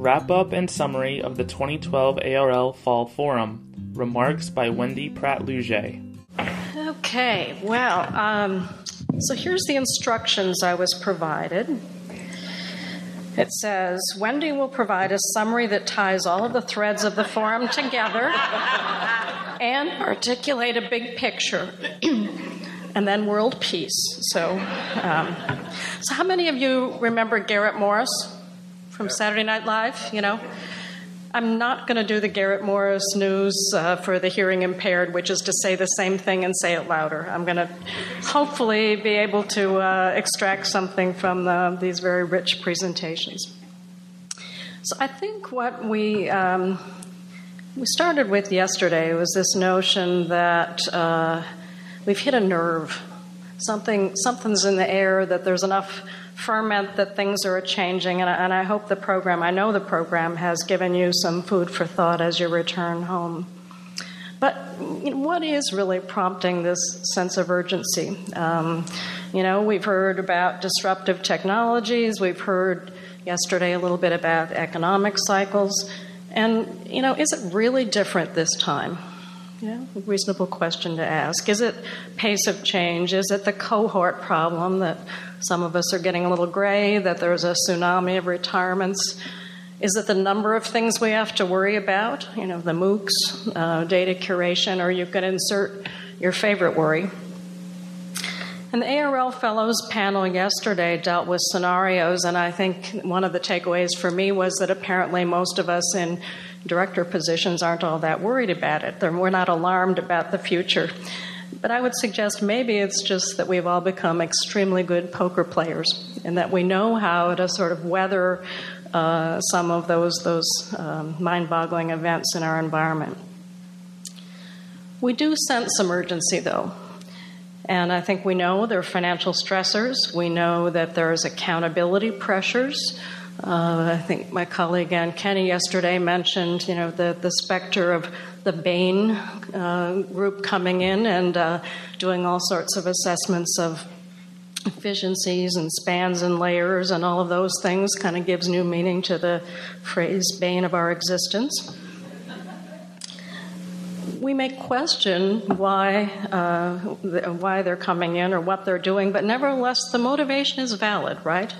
Wrap up and summary of the 2012 ARL Fall Forum. Remarks by Wendy Pradt Lougee. Okay, well, um, so here's the instructions I was provided. It says Wendy will provide a summary that ties all of the threads of the forum together and articulate a big picture. and then world peace. So, um, so how many of you remember Garrett Morris from Saturday Night Live? You know, I'm not going to do the Garrett Morris news uh, for the hearing impaired, which is to say the same thing and say it louder. I'm going to hopefully be able to uh, extract something from the, these very rich presentations. So I think what we um, we started with yesterday was this notion that uh, we've hit a nerve. Something something's in the air that there's enough ferment that things are changing, and I, and I hope the program, I know the program, has given you some food for thought as you return home. But you know, what is really prompting this sense of urgency? Um, you know, we've heard about disruptive technologies, we've heard yesterday a little bit about economic cycles, and you know, is it really different this time? Yeah, reasonable question to ask. Is it pace of change? Is it the cohort problem that some of us are getting a little gray, that there's a tsunami of retirements? Is it the number of things we have to worry about? You know, the MOOCs, uh, data curation, or you could insert your favorite worry. And the ARL Fellows panel yesterday dealt with scenarios, and I think one of the takeaways for me was that apparently most of us in director positions aren't all that worried about it. we're not alarmed about the future. But I would suggest maybe it's just that we've all become extremely good poker players and that we know how to sort of weather uh, some of those, those um, mind boggling events in our environment. We do sense some urgency, though. And I think we know there are financial stressors. We know that there's accountability pressures. Uh, I think my colleague Anne Kenney yesterday mentioned, you know, the, the specter of the Bain uh, group coming in and uh, doing all sorts of assessments of efficiencies and spans and layers and all of those things kind of gives new meaning to the phrase bane of our existence. We may question why uh, why they're coming in or what they're doing, but nevertheless, the motivation is valid, right?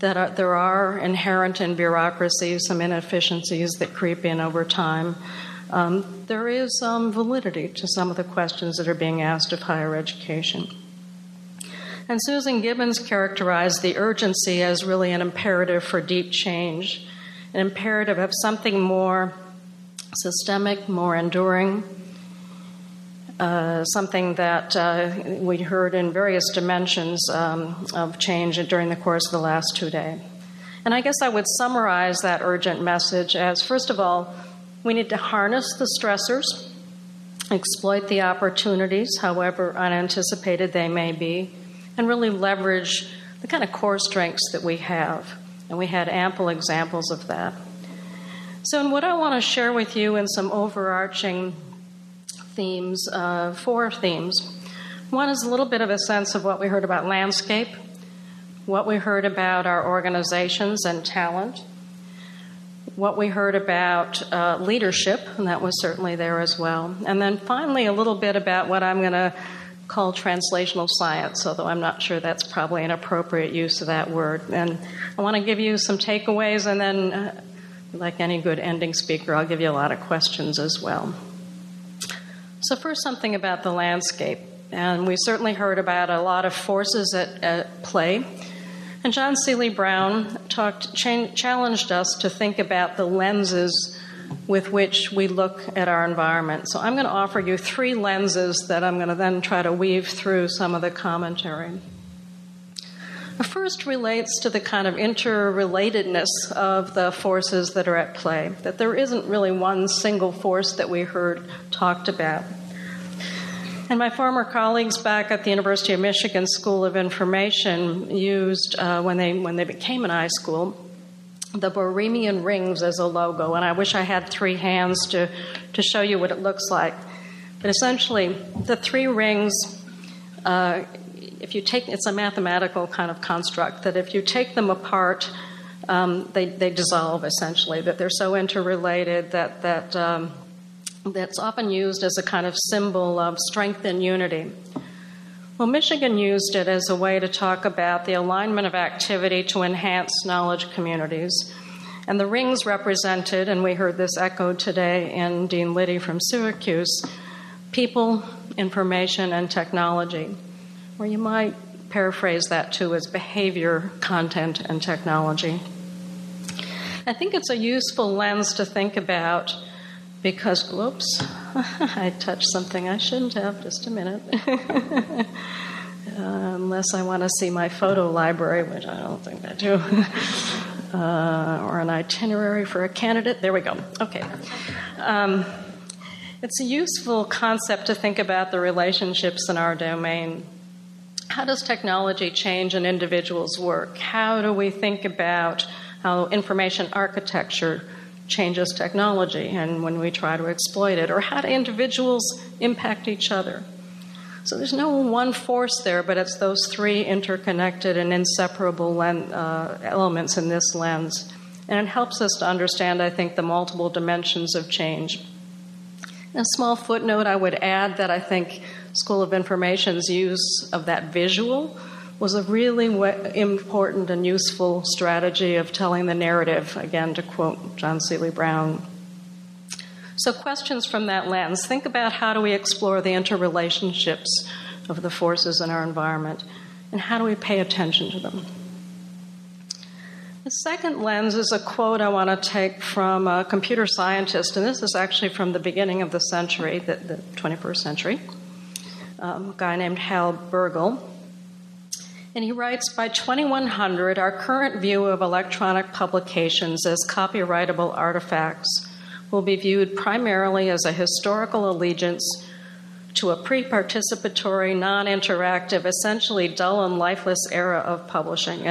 That are, there are inherent in bureaucracy some inefficiencies that creep in over time. Um, there is some validity to some of the questions that are being asked of higher education. And Susan Gibbons characterized the urgency as really an imperative for deep change, an imperative of something more systemic, more enduring, uh, something that uh, we heard in various dimensions um, of change during the course of the last two days. And I guess I would summarize that urgent message as first of all, we need to harness the stressors, exploit the opportunities, however unanticipated they may be, and really leverage the kind of core strengths that we have. And we had ample examples of that. So, in what I want to share with you in some overarching themes, uh, four themes. One is a little bit of a sense of what we heard about landscape, what we heard about our organizations and talent, what we heard about uh, leadership, and that was certainly there as well. And then finally, a little bit about what I'm going to call translational science, although I'm not sure that's probably an appropriate use of that word. And I want to give you some takeaways, and then, uh, like any good ending speaker, I'll give you a lot of questions as well. So, first, something about the landscape. And we certainly heard about a lot of forces at, at play. And John Seely Brown talked, cha- challenged us to think about the lenses with which we look at our environment. So, I'm going to offer you three lenses that I'm going to then try to weave through some of the commentary. The first relates to the kind of interrelatedness of the forces that are at play, that there isn't really one single force that we heard talked about. And my former colleagues back at the University of Michigan School of Information used, uh, when, they, when they became an iSchool, the Borromean rings as a logo. And I wish I had three hands to, to show you what it looks like. But essentially, the three rings uh, if you take it's a mathematical kind of construct that if you take them apart, um, they, they dissolve essentially, that they're so interrelated that, that um, that's often used as a kind of symbol of strength and unity. Well, Michigan used it as a way to talk about the alignment of activity to enhance knowledge communities. And the rings represented, and we heard this echoed today in Dean Liddy from Syracuse, people, information, and technology. Or you might paraphrase that too as behavior, content, and technology. I think it's a useful lens to think about because, whoops, I touched something I shouldn't have. Just a minute. uh, unless I want to see my photo library, which I don't think I do, uh, or an itinerary for a candidate. There we go. Okay. Um, it's a useful concept to think about the relationships in our domain. How does technology change an individual's work? How do we think about how information architecture changes technology and when we try to exploit it, or how do individuals impact each other. So there's no one force there, but it's those three interconnected and inseparable len- uh, elements in this lens. And it helps us to understand, I think, the multiple dimensions of change. a small footnote I would add that I think School of Information's use of that visual was a really important and useful strategy of telling the narrative, again, to quote John Seely Brown. So, questions from that lens think about how do we explore the interrelationships of the forces in our environment, and how do we pay attention to them? The second lens is a quote I want to take from a computer scientist, and this is actually from the beginning of the century, the, the 21st century, um, a guy named Hal Berghel. And he writes By 2100, our current view of electronic publications as copyrightable artifacts will be viewed primarily as a historical allegiance to a pre participatory, non interactive, essentially dull and lifeless era of publishing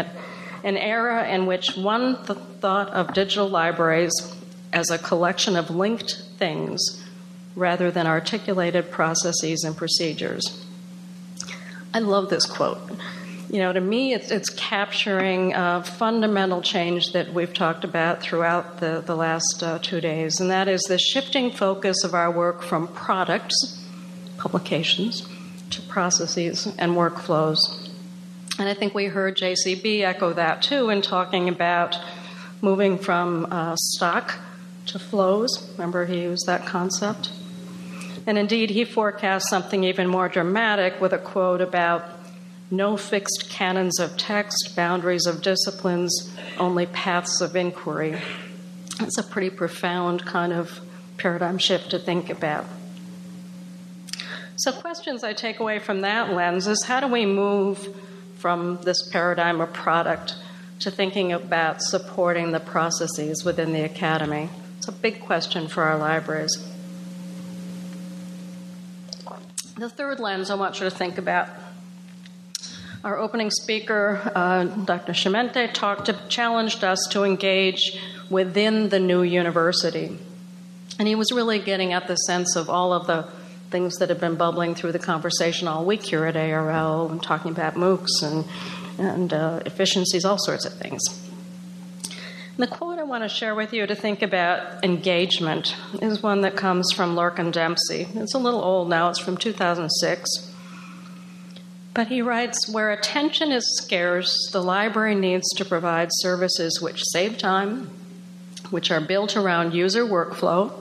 an era in which one th- thought of digital libraries as a collection of linked things rather than articulated processes and procedures. I love this quote you know, to me, it's, it's capturing a fundamental change that we've talked about throughout the, the last uh, two days, and that is the shifting focus of our work from products, publications, to processes and workflows. And I think we heard JCB echo that too in talking about moving from uh, stock to flows. Remember, he used that concept? And indeed, he forecast something even more dramatic with a quote about no fixed canons of text, boundaries of disciplines, only paths of inquiry. It's a pretty profound kind of paradigm shift to think about. So, questions I take away from that lens is how do we move from this paradigm of product to thinking about supporting the processes within the academy? It's a big question for our libraries. The third lens I want you to think about our opening speaker, uh, Dr. Chimente, talked to, challenged us to engage within the new university. And he was really getting at the sense of all of the things that have been bubbling through the conversation all week here at ARL and talking about MOOCs and, and uh, efficiencies, all sorts of things. And the quote want to share with you to think about engagement is one that comes from Lorcan Dempsey. It's a little old now, it's from 2006. But he writes Where attention is scarce, the library needs to provide services which save time, which are built around user workflow,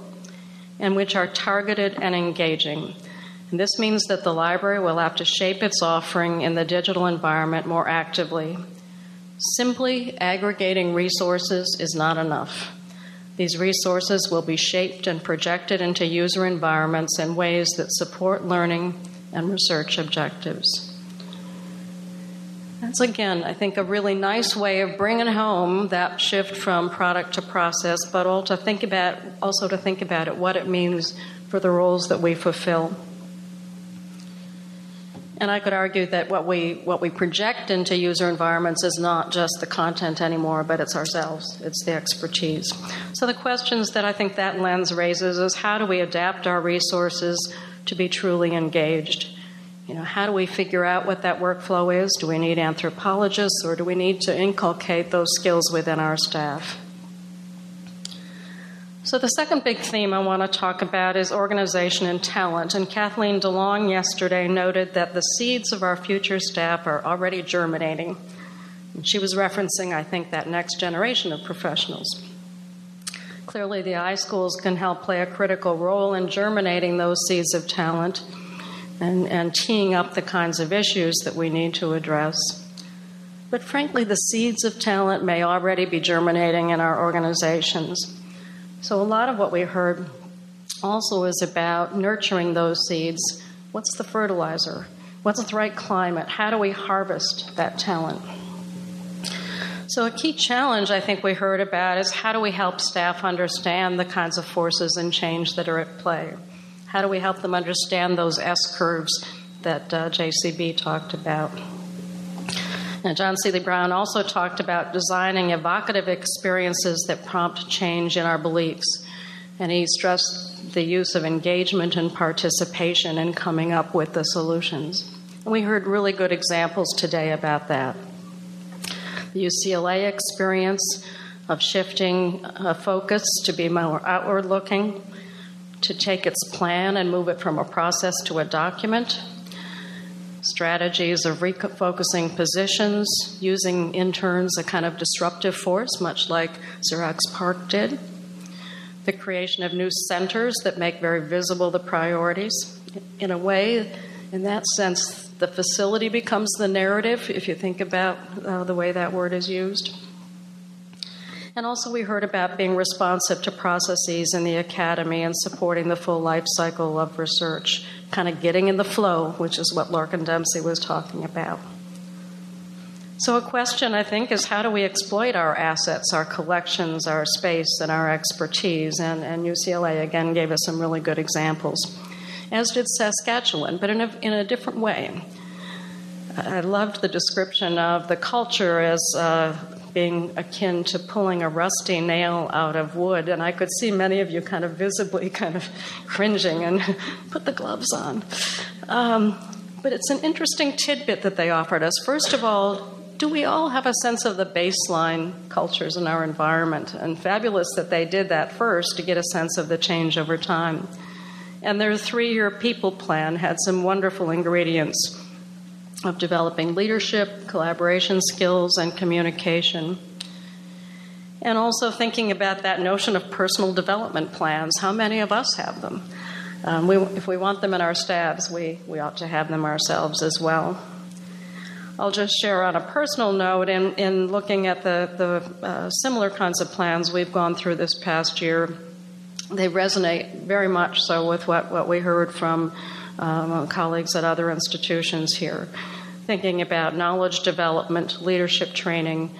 and which are targeted and engaging. And this means that the library will have to shape its offering in the digital environment more actively. Simply aggregating resources is not enough. These resources will be shaped and projected into user environments in ways that support learning and research objectives. That's again, I think, a really nice way of bringing home that shift from product to process, but also to think about also to think about it what it means for the roles that we fulfill. And I could argue that what we what we project into user environments is not just the content anymore, but it's ourselves. It's the expertise. So the questions that I think that lens raises is how do we adapt our resources to be truly engaged? You know, how do we figure out what that workflow is? Do we need anthropologists or do we need to inculcate those skills within our staff? So, the second big theme I want to talk about is organization and talent. And Kathleen DeLong yesterday noted that the seeds of our future staff are already germinating. And she was referencing, I think, that next generation of professionals. Clearly, the iSchools can help play a critical role in germinating those seeds of talent and, and teeing up the kinds of issues that we need to address. But frankly, the seeds of talent may already be germinating in our organizations. So, a lot of what we heard also is about nurturing those seeds. What's the fertilizer? What's the right climate? How do we harvest that talent? So, a key challenge I think we heard about is how do we help staff understand the kinds of forces and change that are at play? How do we help them understand those S curves that uh, JCB talked about? Now, John Seely Brown also talked about designing evocative experiences that prompt change in our beliefs. And he stressed the use of engagement and participation in coming up with the solutions. And we heard really good examples today about that. The UCLA experience of shifting a focus to be more outward looking, to take its plan and move it from a process to a document, strategies of refocusing positions, using interns a kind of disruptive force, much like Xerox PARC did, the creation of new centers that make very visible the priorities. In a way, in that sense, the facility becomes the narrative, if you think about uh, the way that word is used. And also, we heard about being responsive to processes in the academy and supporting the full life cycle of research, kind of getting in the flow, which is what Lorcan Dempsey was talking about. So, a question I think is how do we exploit our assets, our collections, our space, and our expertise? And, and UCLA again gave us some really good examples, as did Saskatchewan, but in a, in a different way. I loved the description of the culture as uh, being akin to pulling a rusty nail out of wood. And I could see many of you kind of visibly kind of cringing and put the gloves on. Um, but it's an interesting tidbit that they offered us. First of all, do we all have a sense of the baseline cultures in our environment? And fabulous that they did that first to get a sense of the change over time. And their three year people plan had some wonderful ingredients of developing leadership, collaboration skills, and communication. And also thinking about that notion of personal development plans. How many of us have them? Um, we, if we want them in our staffs, we, we ought to have them ourselves as well. I'll just share on a personal note in, in looking at the, the uh, similar kinds of plans we've gone through this past year, they resonate very much so with what, what we heard from um, colleagues at other institutions here, thinking about knowledge development, leadership training,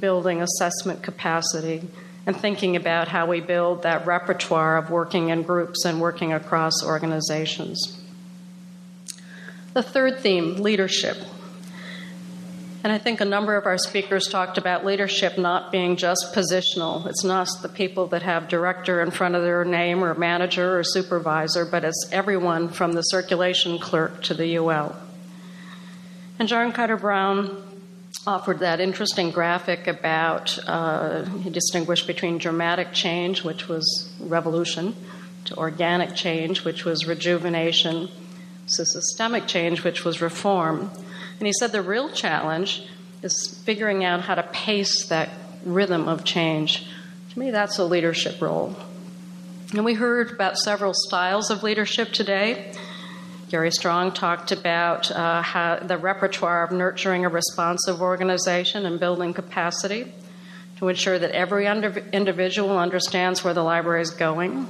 building assessment capacity, and thinking about how we build that repertoire of working in groups and working across organizations. The third theme leadership. And I think a number of our speakers talked about leadership not being just positional. It's not the people that have director in front of their name or manager or supervisor, but it's everyone from the circulation clerk to the UL. And John Carter Brown offered that interesting graphic about uh, he distinguished between dramatic change, which was revolution, to organic change, which was rejuvenation, to systemic change, which was reform. And he said the real challenge is figuring out how to pace that rhythm of change. To me, that's a leadership role. And we heard about several styles of leadership today. Gary Strong talked about uh, how the repertoire of nurturing a responsive organization and building capacity to ensure that every individual understands where the library is going,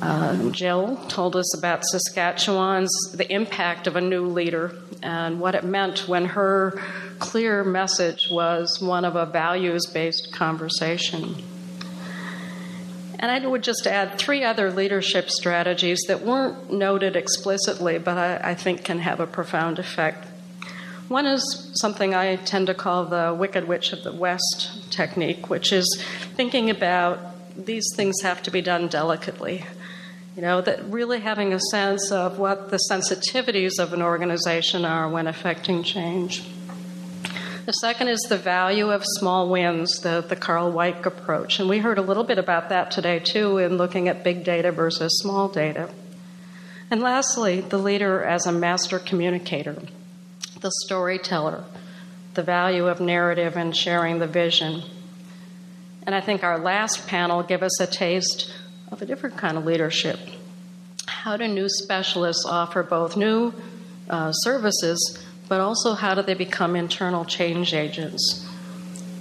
uh, Jill told us about Saskatchewan's the impact of a new leader and what it meant when her clear message was one of a values based conversation. And I would just add three other leadership strategies that weren't noted explicitly, but I, I think can have a profound effect. One is something I tend to call the Wicked Witch of the West technique, which is thinking about these things have to be done delicately You know, that really having a sense of what the sensitivities of an organization are when affecting change. The second is the value of small wins, the, the Karl Weick approach. And we heard a little bit about that today, too, in looking at big data versus small data. And lastly, the leader as a master communicator, the storyteller, the value of narrative and sharing the vision. And I think our last panel gave us a taste of a different kind of leadership. How do new specialists offer both new uh, services but also how do they become internal change agents?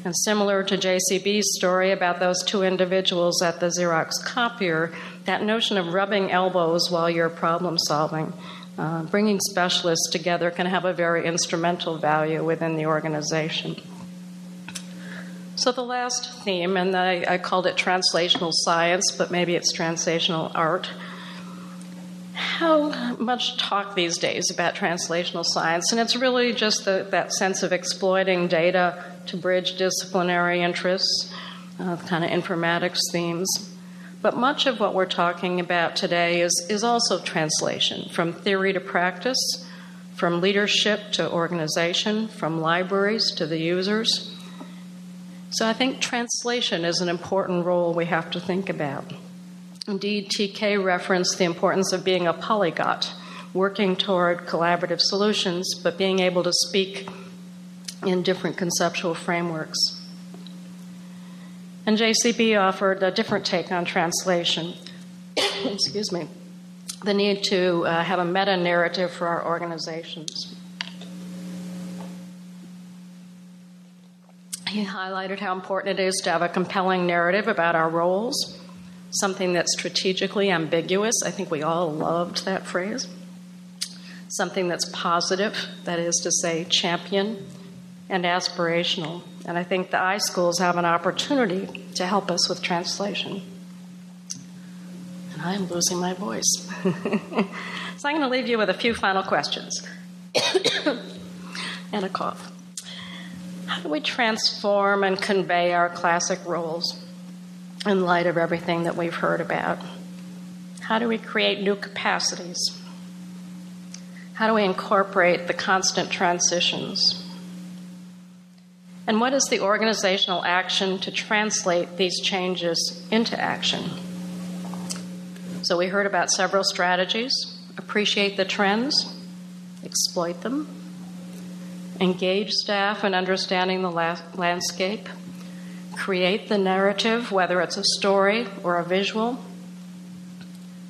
And similar to JCB's story about those two individuals at the Xerox copier, that notion of rubbing elbows while you're problem solving, uh, bringing specialists together can have a very instrumental value within the organization. So, the last theme, and I, I called it translational science, but maybe it's translational art how much talk these days about translational science, and it's really just the, that sense of exploiting data to bridge disciplinary interests, uh, kind of informatics themes. But much of what we're talking about today is, is also translation from theory to practice, from leadership to organization, from libraries to the users. So I think translation is an important role we have to think about. Indeed, TK referenced the importance of being a polyglot, working toward collaborative solutions, but being able to speak in different conceptual frameworks. And JCB offered a different take on translation. Excuse me. The need to uh, have a meta narrative for our organizations. He highlighted how important it is to have a compelling narrative about our roles something that's strategically ambiguous. I think we all loved that phrase. Something that's positive, that is to say, champion and aspirational. And I think the iSchools have an opportunity to help us with translation. And I'm losing my voice. so I'm going to leave you with a few final questions and a cough. How do we transform and convey our classic roles? in light of everything that we've heard about? How do we create new capacities? How do we incorporate the constant transitions? And what is the organizational action to translate these changes into action? So, we heard about several strategies appreciate the trends, exploit them, engage staff in understanding the la- landscape create the narrative, whether it's a story or a visual,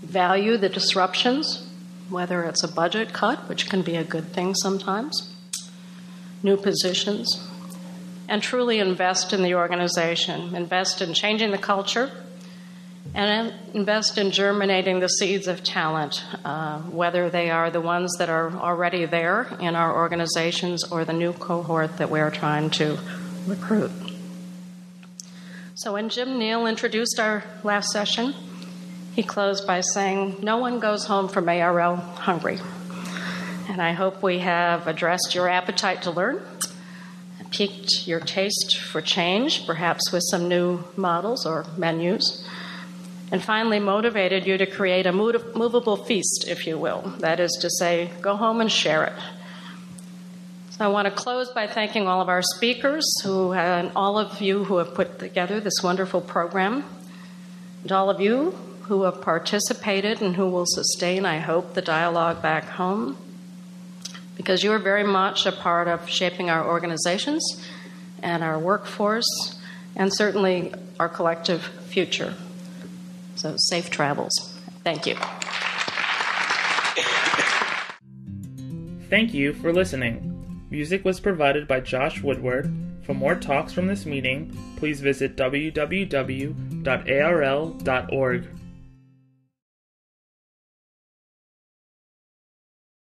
value the disruptions, whether it's a budget cut, which can be a good thing sometimes, new positions, and truly invest in the organization, invest in changing the culture, and invest in germinating the seeds of talent, uh, whether they are the ones that are already there in our organizations or the new cohort that we're trying to recruit. So when Jim Neal introduced our last session, he closed by saying, No one goes home from ARL hungry. And I hope we have addressed your appetite to learn, piqued your taste for change, perhaps with some new models or menus, and finally motivated you to create a movable feast, if you will. That is to say, go home and share it So I want to close by thanking all of our speakers who, and all of you who have put together this wonderful program, and all of you who have participated and who will sustain, I hope, the dialogue back home, because you are very much a part of shaping our organizations and our workforce, and certainly our collective future. So, safe travels. Thank you. Thank you for listening. Music was provided by Josh Woodward. For more talks from this meeting, please visit www.arl.org.